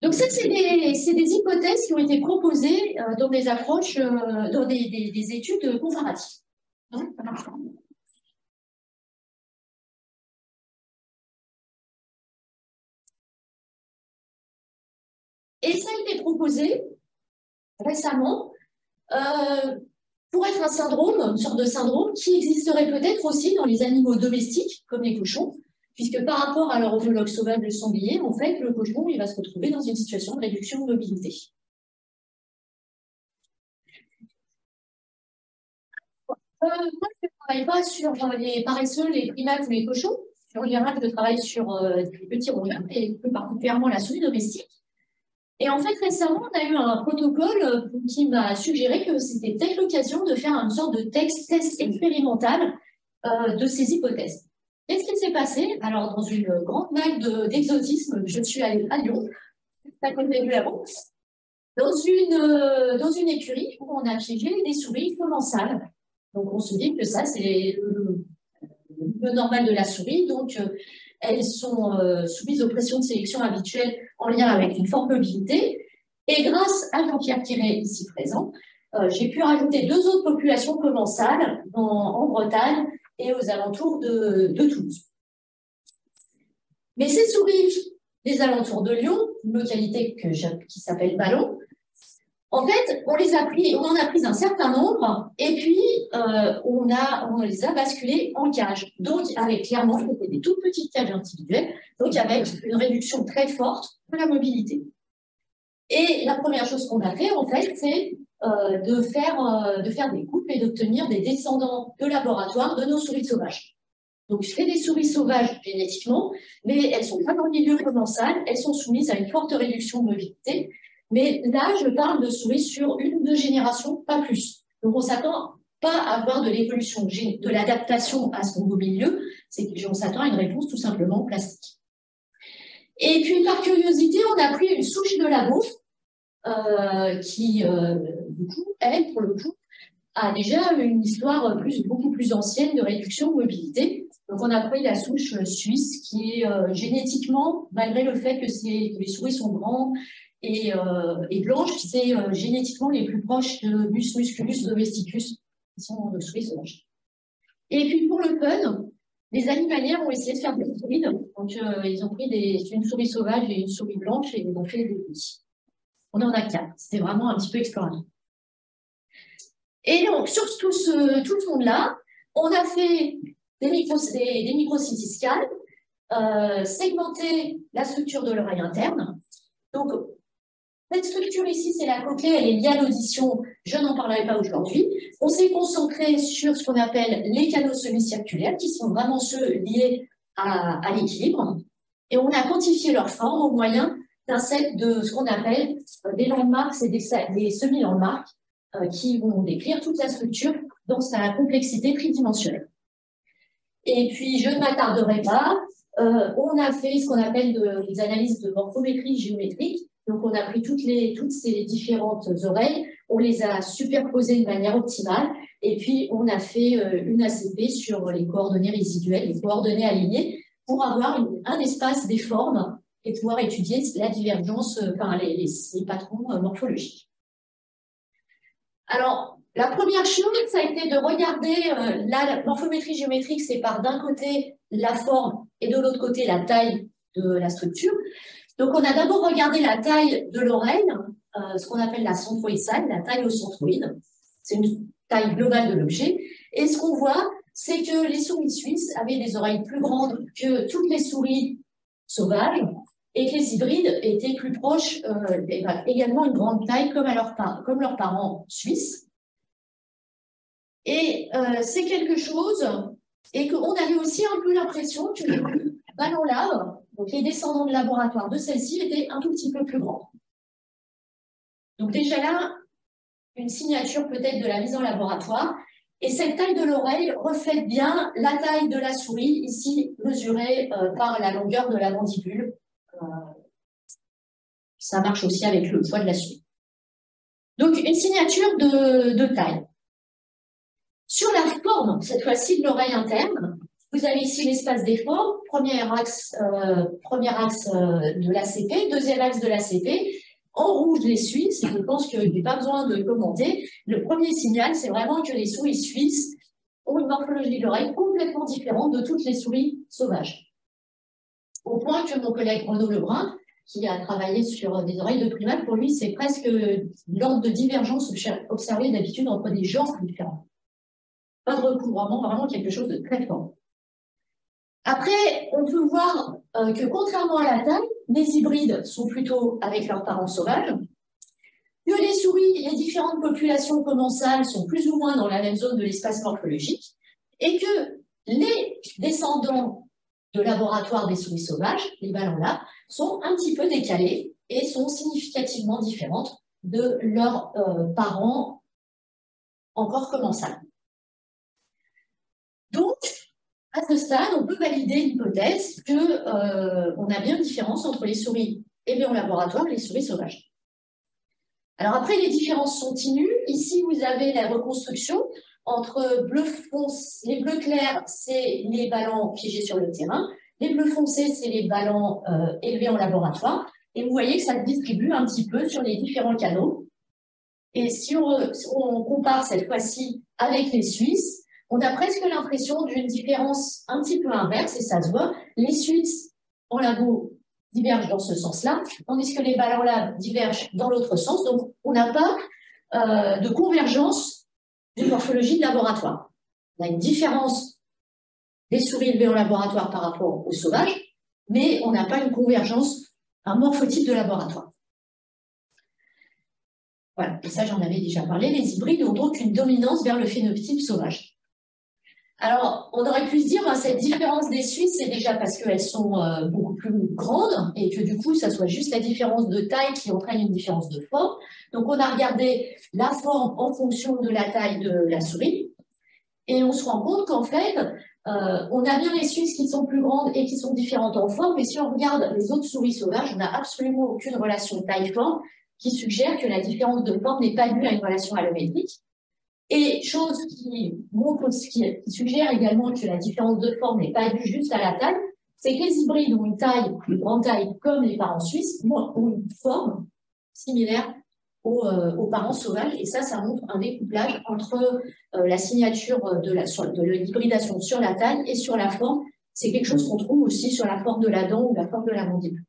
Donc ça, c'est des, hypothèses qui ont été proposées euh, dans des approches, euh, dans des, des, des, études comparatives. Et ça a été proposé récemment euh, pour être un syndrome, une sorte de syndrome qui existerait peut-être aussi dans les animaux domestiques, comme les cochons, puisque par rapport à leur homologue sauvage, le sanglier, en fait, le cochon, il va se retrouver dans une situation de réduction de mobilité. Euh, moi, je ne travaille pas sur euh, les paresseux, les primates ou les cochons. En général, je travaille sur euh, les petits rouillins, et plus particulièrement la souris domestique. Et en fait, récemment, on a eu un protocole qui m'a suggéré que c'était peut-être l'occasion de faire une sorte de texte, test expérimental de ces hypothèses. Qu'est-ce qui s'est passé? Alors, dans une grande vague d'exotisme, je suis allée à Lyon, à côté du labo, dans une, euh, dans une écurie où on a piégé des souris commensales. Donc, on se dit que ça, c'est le, normal de la souris. Donc, euh, elles sont euh, soumises aux pressions de sélection habituelles en lien avec une forte mobilité. Et grâce à Jean-Pierre Tiré, ici présent, j'ai pu rajouter deux autres populations commensales en Bretagne et aux alentours de, Toulouse. Mais ces souris des alentours de Lyon, une localité qui s'appelle Ballon, en fait, on les a pris, on en a pris un certain nombre, et puis euh, on les a basculés en cage. Donc, avec clairement, c'était des toutes petites cages individuelles, donc avec une réduction très forte de la mobilité. Et la première chose qu'on a fait, en fait, c'est euh, de, faire, euh, de faire des couples et d'obtenir des descendants de laboratoire de nos souris sauvages. Donc, je fais des souris sauvages génétiquement, mais elles sont pas dans le milieu commensal, elles sont soumises à une forte réduction de mobilité. Mais là, je parle de souris sur une ou deux générations, pas plus. Donc, on s'attend pas à avoir de l'évolution, de l'adaptation à ce nouveau milieu, c'est qu'on s'attend à une réponse tout simplement plastique. Et puis, par curiosité, on a pris une souche de labo euh, qui, euh, du coup, elle, pour le coup, a déjà une histoire beaucoup plus ancienne de réduction de mobilité. Donc, on a pris la souche suisse qui est euh, génétiquement, malgré le fait que, que, les souris sont grandes et, et blanches, c'est génétiquement les plus proches de Mus musculus domesticus, qui sont de souris sauvages. Et puis, pour le fun, les animalières ont essayé de faire des hybrides. Donc, ils ont pris une souris sauvage et une souris blanche et ils ont fait des. On en a quatre. C'était vraiment un petit peu exploratoire. Et donc, sur tout ce, tout monde-là, on a fait des, micro, des, euh, segmenté la structure de l'oreille interne. Donc, cette structure ici, c'est la cochlée, elle est liée à l'audition, je n'en parlerai pas aujourd'hui. On s'est concentré sur ce qu'on appelle les canaux semi-circulaires, qui sont vraiment ceux liés à, l'équilibre. Et on a quantifié leur forme au moyen d'un set de ce qu'on appelle des landmarks et des, des semi-landmarks qui vont décrire toute la structure dans sa complexité tridimensionnelle. Et puis, je ne m'attarderai pas. Euh, on a fait ce qu'on appelle des analyses de morphométrie géométrique. Donc, on a pris toutes, les, toutes ces différentes oreilles, on les a superposées de manière optimale, et puis on a fait une ACP sur les coordonnées résiduelles, les coordonnées alignées, pour avoir un espace des formes et pouvoir étudier la divergence, euh, enfin, les, les, patrons euh, morphologiques. Alors, la première chose, ça a été de regarder euh, la morphométrie géométrique sépare d'un côté la forme et de l'autre côté la taille de la structure. Donc, on a d'abord regardé la taille de l'oreille, ce qu'on appelle la centroïde, la taille au centroïde. C'est une taille globale de l'objet. Et ce qu'on voit, c'est que les souris suisses avaient des oreilles plus grandes que toutes les souris sauvages, et que les hybrides étaient plus proches, euh, également une grande taille comme, leurs parents suisses. Et euh, c'est quelque chose, et qu'on avait aussi un peu l'impression que les ballons donc les descendants de laboratoire de celle-ci, étaient un tout petit peu plus grands. Donc déjà là, une signature peut-être de la mise en laboratoire. Et cette taille de l'oreille reflète bien la taille de la souris, ici mesurée euh, par la longueur de la mandibule, ça marche aussi avec le poids de la suite. Donc, une signature de, taille. Sur la forme, cette fois-ci, de l'oreille interne, Vous avez ici l'espace des formes, premier axe, euh, premier axe euh, de l'ACP, deuxième axe de l'ACP. En rouge, les Suisses, je pense qu'il n'y a pas besoin de commenter. Le premier signal, c'est vraiment que les souris suisses ont une morphologie de l'oreille complètement différente de toutes les souris sauvages. Au point que mon collègue Renaud Lebrun, qui a travaillé sur des oreilles de primates, pour lui, c'est presque l'ordre de divergence observée d'habitude entre des genres différents. Pas de recouvrement, vraiment quelque chose de très fort. Après, on peut voir euh, que contrairement à la taille, les hybrides sont plutôt avec leurs parents sauvages, que les souris, les différentes populations commensales sont plus ou moins dans la même zone de l'espace morphologique, et que les descendants laboratoire des souris sauvages, les ballons là, sont un petit peu décalés et sont significativement différentes de leurs euh, parents encore commensales. Donc, à ce stade, on peut valider l'hypothèse qu'on euh, a bien une différence entre les souris élevées en laboratoire et les souris sauvages. Alors après, les différences sont tenues. Ici, vous avez la reconstruction entre bleu foncé, les bleus clairs, c'est les ballons piégés sur le terrain. Les bleus foncés, c'est les ballons euh, élevés en laboratoire. Et vous voyez que ça se distribue un petit peu sur les différents canaux. Et si on compare cette fois-ci avec les Suisses, on a presque l'impression d'une différence un petit peu inverse, et ça se voit. Les Suisses en labo divergent dans ce sens-là, tandis que les ballons là divergent dans l'autre sens. Donc, on n'a pas euh, de convergence morphologie de laboratoire. On a une différence des souris élevées en laboratoire par rapport aux sauvages, mais on n'a pas une convergence, un morphotype de laboratoire. Voilà, et ça j'en avais déjà parlé, les hybrides ont donc une dominance vers le phénotype sauvage. Alors, on aurait pu se dire, hein, cette différence des Suisses, c'est déjà parce qu'elles sont euh, beaucoup plus grandes et que du coup, ça soit juste la différence de taille qui entraîne une différence de forme. Donc, on a regardé la forme en fonction de la taille de la souris et on se rend compte qu'en fait, euh, on a bien les Suisses qui sont plus grandes et qui sont différentes en forme, mais si on regarde les autres souris sauvages, on n'a absolument aucune relation taille-forme qui suggère que la différence de forme n'est pas due à une relation allométrique. Et chose qui, montre, qui, suggère également que la différence de forme n'est pas due juste à la taille, c'est que les hybrides ont une taille, une grande taille comme les parents suisses, ont une forme similaire euh, aux, parents sauvages. Et ça, ça montre un découplage entre euh, la signature de l'hybridation sur la taille et sur la forme. C'est quelque chose qu'on trouve aussi sur la forme de la dent ou la forme de la mandibule.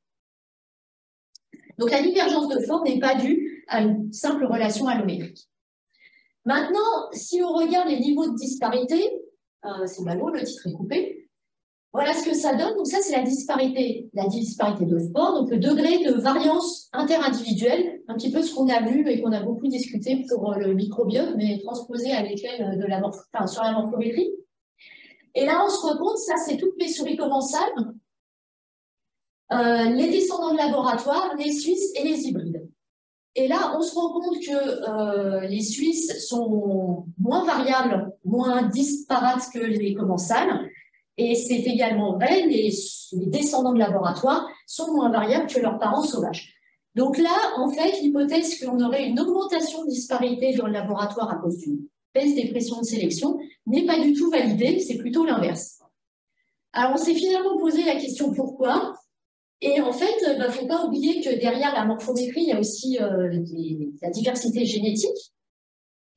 Donc la divergence de forme n'est pas due à une simple relation allométrique. Maintenant, si on regarde les niveaux de disparité, euh, c'est ballot, le titre est coupé. Voilà ce que ça donne. Donc ça, c'est la disparité, la disparité de sport, donc le degré de variance interindividuelle, un petit peu ce qu'on a vu et qu'on a beaucoup discuté pour le microbiote, mais transposé à l'échelle de la enfin, sur la morphométrie. Et là, on se rend compte, ça, c'est toutes les souris commensales, euh, les descendants de laboratoire, les Suisses et les hybrides. Et là, on se rend compte que euh, les Suisses sont moins variables, moins disparates que les commensales. Et c'est également vrai, les, descendants de laboratoire sont moins variables que leurs parents sauvages. Donc là, en fait, l'hypothèse qu'on aurait une augmentation de disparité dans le laboratoire à cause d'une baisse des pressions de sélection n'est pas du tout validée, c'est plutôt l'inverse. Alors, on s'est finalement posé la question pourquoi? Et en fait, il euh, ne bah, faut pas oublier que derrière la morphométrie, il y a aussi euh, la diversité génétique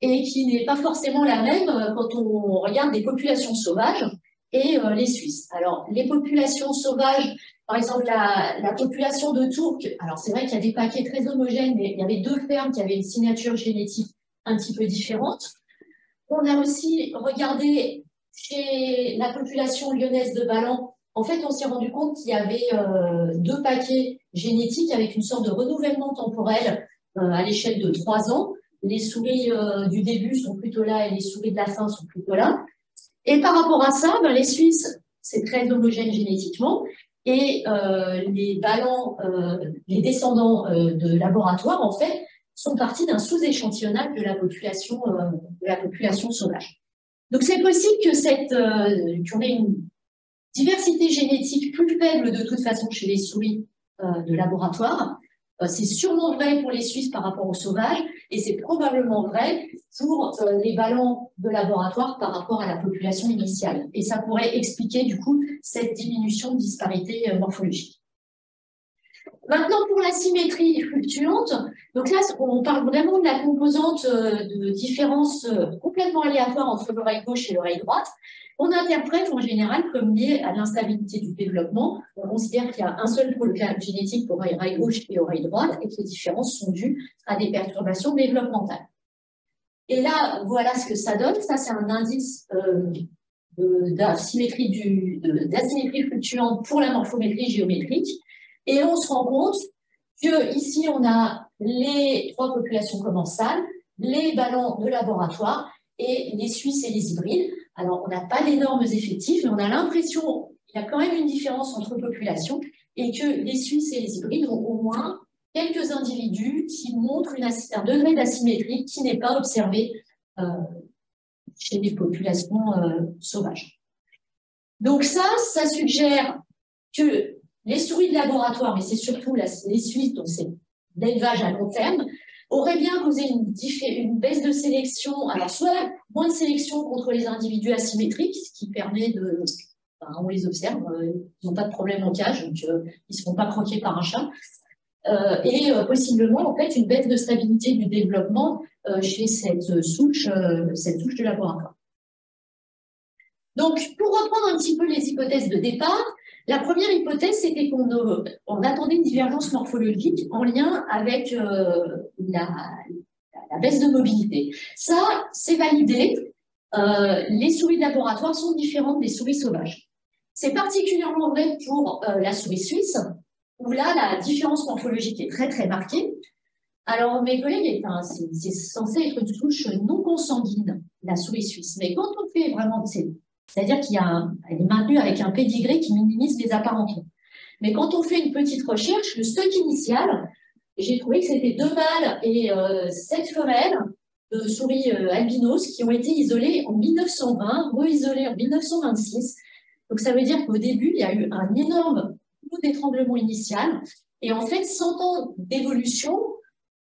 et qui n'est pas forcément la même euh, quand on regarde des populations sauvages et les Suisses. Alors, les populations sauvages, par exemple, la, la population de Tourques, alors c'est vrai qu'il y a des paquets très homogènes, mais il y avait deux fermes qui avaient une signature génétique un petit peu différente. On a aussi regardé chez la population lyonnaise de Ballan en fait, on s'est rendu compte qu'il y avait euh, deux paquets génétiques avec une sorte de renouvellement temporel euh, à l'échelle de trois ans. Les souris euh, du début sont plutôt là et les souris de la fin sont plutôt là. Et par rapport à ça, ben, les Suisses, c'est très homogène génétiquement. Et les ballons, les descendants de laboratoire, en fait, sont partis d'un sous-échantillonnage de la population, de la population sauvage. Donc c'est possible que cette, qu'on ait une diversité génétique plus faible de toute façon chez les souris euh, de laboratoire, Euh, c'est sûrement vrai pour les Suisses par rapport aux sauvages et c'est probablement vrai pour euh, les ballons de laboratoire par rapport à la population initiale. Et ça pourrait expliquer du coup cette diminution de disparité morphologique. Maintenant, pour la symétrie fluctuante, donc là, on parle vraiment de la composante de différence complètement aléatoire entre l'oreille gauche et l'oreille droite. On interprète en général comme lié à l'instabilité du développement. On considère qu'il y a un seul pôle génétique pour oreille gauche et oreille droite et que les différences sont dues à des perturbations développementales. Et là, voilà ce que ça donne. Ça, c'est un indice euh, d'asymétrie fluctuante pour la morphométrie géométrique. Et on se rend compte que ici, on a les trois populations commensales, les ballons de laboratoire et les Suisses et les hybrides. Alors, on n'a pas d'énormes effectifs, mais on a l'impression qu'il y a quand même une différence entre populations et que les Suisses et les hybrides ont au moins quelques individus qui montrent une, un degré d'asymétrie qui n'est pas observé euh, chez les populations euh, sauvages. Donc ça, ça suggère que les souris de laboratoire, mais c'est surtout les Suisses, donc c'est l'élevage à long terme, aurait bien causé une, baisse de sélection, alors soit moins de sélection contre les individus asymétriques, ce qui permet de... on les observe, euh, ils n'ont pas de problème en cage, donc euh, ils ne se font pas croquer par un chat, euh, et possiblement en fait une baisse de stabilité du développement chez cette souche, cette souche de laboratoire. Donc, pour reprendre un petit peu les hypothèses de départ, la première hypothèse, c'était qu'on attendait une divergence morphologique en lien avec euh, la, baisse de mobilité. Ça, c'est validé. Euh, les souris de laboratoire sont différentes des souris sauvages. C'est particulièrement vrai pour euh, la souris suisse, où là, la différence morphologique est très, très marquée. Alors, mes collègues, c'est censé être une souche non consanguine, la souris suisse. Mais quand on fait vraiment, c'est-à-dire qu'il est maintenue avec un pédigré qui minimise les apparentements. Mais quand on fait une petite recherche, le stock initial, j'ai trouvé que c'était deux mâles et euh, sept femelles de souris euh, albinos qui ont été isolées en 1920, re-isolées en 1926. Donc ça veut dire qu'au début, il y a eu un énorme coup d'étranglement initial et en fait 100 ans d'évolution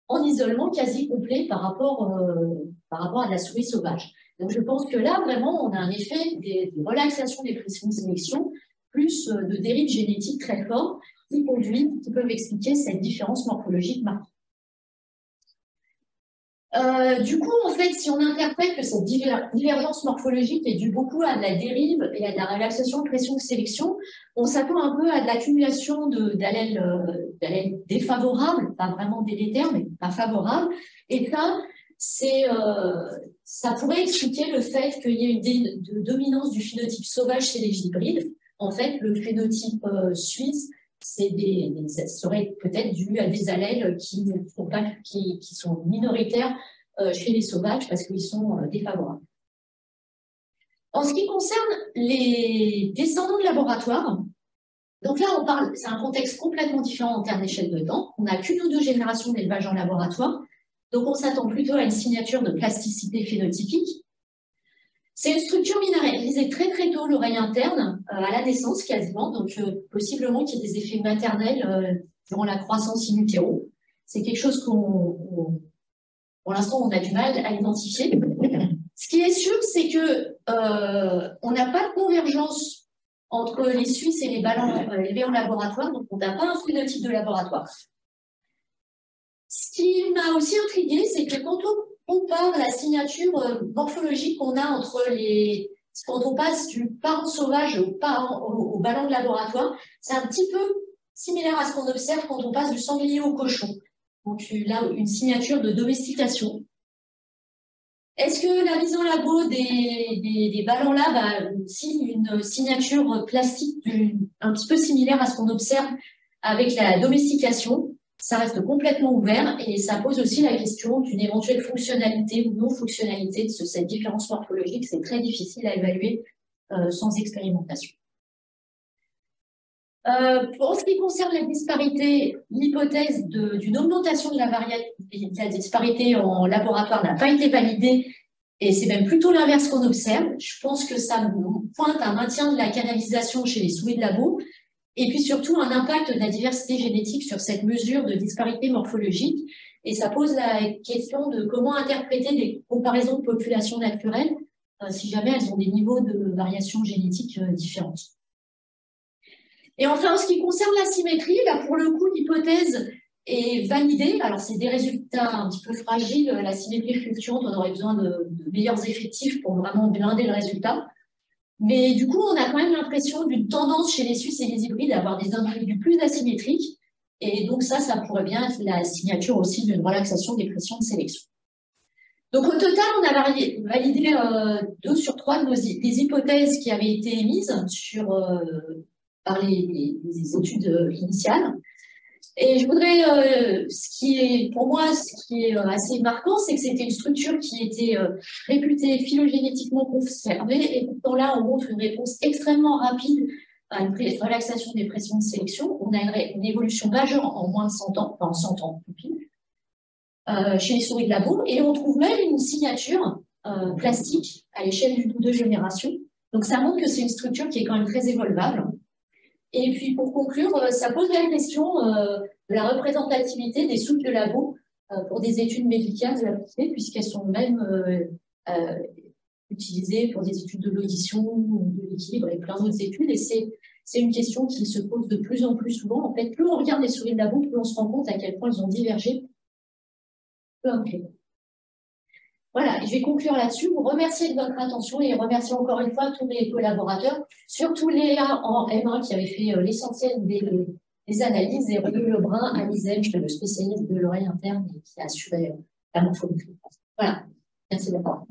en isolement quasi complet par rapport, euh, par rapport à la souris sauvage. Donc, je pense que là, vraiment, on a un effet de relaxation des pressions de sélection, plus euh, de dérives génétiques très fortes qui conduisent, qui peuvent expliquer cette différence morphologique marquée. Euh, du coup, en fait, si on interprète que cette divergence morphologique est due beaucoup à de la dérive et à de la relaxation de pression de sélection, on s'attend un peu à de l'accumulation d'allèles euh, défavorables, pas vraiment délétères, mais pas favorables. Et ça, c'est, euh, ça pourrait expliquer le fait qu'il y ait une dominance du phénotype sauvage chez les hybrides. En fait, le phénotype euh, suisse, c'est des, ça serait peut-être dû à des allèles qui, sont, pas, qui, qui sont minoritaires euh, chez les sauvages parce qu'ils sont défavorables. En ce qui concerne les descendants de laboratoire, donc là, on parle, c'est un contexte complètement différent en termes d'échelle de temps. On n'a qu'une ou deux générations d'élevage en laboratoire. Donc, on s'attend plutôt à une signature de plasticité phénotypique. C'est une structure minéralisée très très tôt, l'oreille interne, euh, à la naissance quasiment, donc euh, possiblement qu'il y ait des effets maternels euh, durant la croissance in utero. C'est quelque chose qu'on, pour l'instant, on a du mal à identifier. Ce qui est sûr, c'est que on n'a pas de convergence entre les Suisses et les ballons élevés en laboratoire, donc on n'a pas un phénotype de laboratoire. Ce qui m'a aussi intrigué, c'est que quand on compare la signature euh, morphologique qu'on a entre les. Quand on passe du parent sauvage au, parent, au, ballon de laboratoire, c'est un petit peu similaire à ce qu'on observe quand on passe du sanglier au cochon. Donc là, une signature de domestication. Est-ce que la mise en labo des, des, ballons là bah, signe une signature plastique un petit peu similaire à ce qu'on observe avec la domestication? Ça reste complètement ouvert et ça pose aussi la question d'une éventuelle fonctionnalité ou non-fonctionnalité de cette différence morphologique. C'est très difficile à évaluer euh, sans expérimentation. Euh, pour ce qui concerne la disparité, l'hypothèse d'une augmentation de la de la disparité en laboratoire n'a pas été validée et c'est même plutôt l'inverse qu'on observe. Je pense que ça pointe un maintien de la canalisation chez les souris de labo et puis surtout un impact de la diversité génétique sur cette mesure de disparité morphologique. Et ça pose la question de comment interpréter des comparaisons de populations naturelles euh, si jamais elles ont des niveaux de variation génétique euh, différents. Et enfin, en ce qui concerne la symétrie, là, pour le coup, l'hypothèse est validée. Alors, c'est des résultats un petit peu fragiles. La symétrie fluctuante, on aurait besoin de, de meilleurs effectifs pour vraiment blinder le résultat. Mais du coup, on a quand même l'impression d'une tendance chez les Suisses et les hybrides à avoir des individus plus asymétriques. Et donc ça, ça pourrait bien être la signature aussi d'une relaxation des pressions de sélection. Donc au total, on a validé euh, deux sur trois de nos, des hypothèses qui avaient été émises sur, euh, par les, les, études euh, initiales. Et je voudrais, euh, ce qui est pour moi, ce qui est euh, assez marquant, c'est que c'était une structure qui était euh, réputée phylogénétiquement conservée, et pourtant là, on montre une réponse extrêmement rapide à une relaxation des pressions de sélection. On a une, évolution majeure en moins de 100 ans, enfin en 100 ans, euh, chez les souris de labo, et on trouve même une signature plastique à l'échelle ou deux générations. Donc ça montre que c'est une structure qui est quand même très évolvable. Et puis pour conclure, euh, ça pose la question euh, de la représentativité des soupes de labo euh, pour des études médicales de puisqu'elles sont même utilisées pour des études de l'audition, de l'équilibre et plein d'autres études. Et c'est une question qui se pose de plus en plus souvent. En fait, plus on regarde les souris de labo, plus on se rend compte à quel point elles ont divergé. Peu importe. Voilà, je vais conclure là-dessus. Vous remercier de votre attention et remercier encore une fois tous mes collaborateurs, surtout Léa en M1 qui avait fait euh, l'essentiel des, analyses et René Lebrun à l'ISEM, le spécialiste de l'oreille interne et qui a assuré euh, la morphologie. Voilà, merci d'avoir.